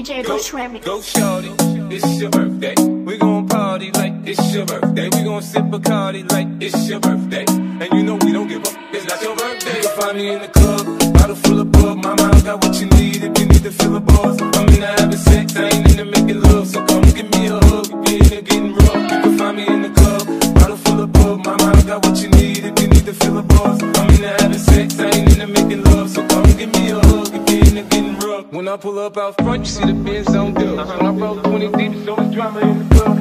DJ Bush Remix. Go shorty, it's your birthday. We gon' party like it's your birthday. We gon' sip Bacardi like it's your birthday. And you know we don't give up, it's not your birthday. You can find me in the club, bottle full of bug. My mind got what you need if you need to fill the bars. I'm in the having sex, I ain't into making love. So come give me a hug, you're into getting rough. You can find me in the club, When I pull up out front, you see the Benz on dubs. When I roll 20 deep, it's always drama in the club.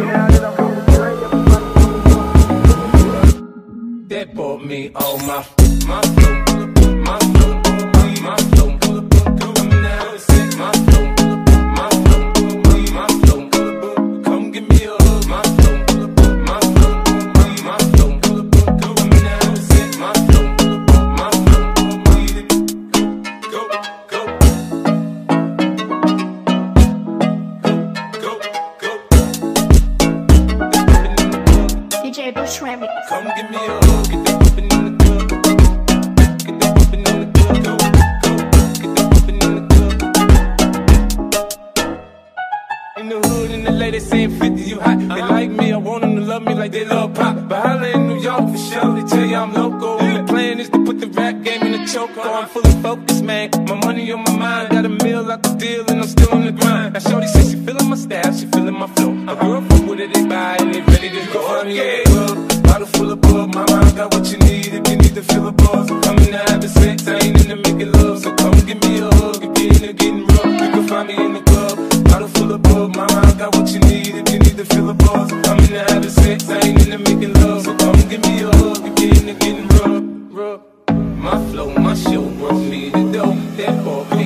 That bought me all my my flow, DJ Bush Remix. Come give me a hug, get that bumpin' in the club. Get that bumpin' in the club. Go, go, get that bumpin' in the club. In the hood, in the lady saying 50, you hot. They uh-huh. like me, I want them to love me like they love pop. But holla in New York for sure, they tell you I'm local. And the plan is to put the rap game in the choke. Oh, uh-huh. I'm fully focused, man. My money on my mind, got a meal out the deal, and I'm still on the grind. Now, Shorty says she feeling my style, she feeling my flow. A girl from with it, they buy, and they ready to go. Find bottle full of bug. My mind got what you need if you need to feel a buzz. I'm in the having sex, I ain't into making love. So come give me a hug if you're into getting rough. You can find me in the club, bottle full of bug. My mind got what you need if you need to feel a buzz. I'm in the having sex, I ain't into making love. So come give me a hug if you're into getting rough. rough. My flow, my show brought me the dough that brought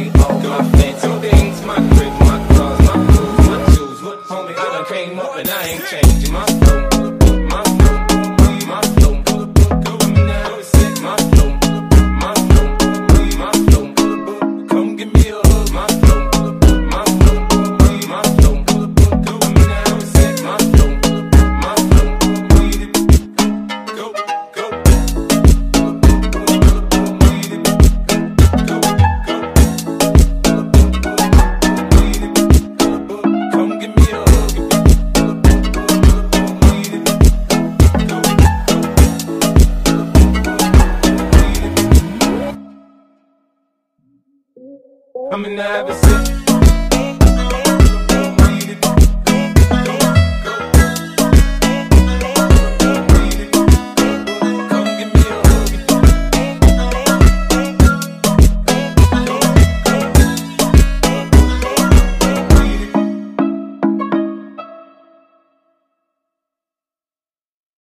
I'm an adversary.